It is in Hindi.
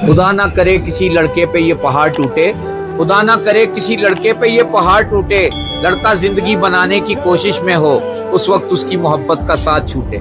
खुदा ना करे किसी लड़के पे ये पहाड़ टूटे। खुदा ना करे किसी लड़के पे ये पहाड़ टूटे। लड़का ज़िंदगी बनाने की कोशिश में हो, उस वक्त उसकी मोहब्बत का साथ छूटे।